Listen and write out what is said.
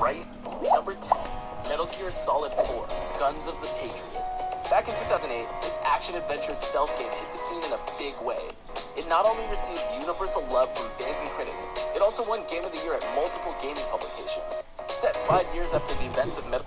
right? Number 10, Metal Gear Solid 4, Guns of the Patriots. Back in 2008, this action-adventure stealth game hit the scene in a big way. It not only received universal love from fans and critics, it also won Game of the Year at multiple gaming publications. Set five years after the events of Metal...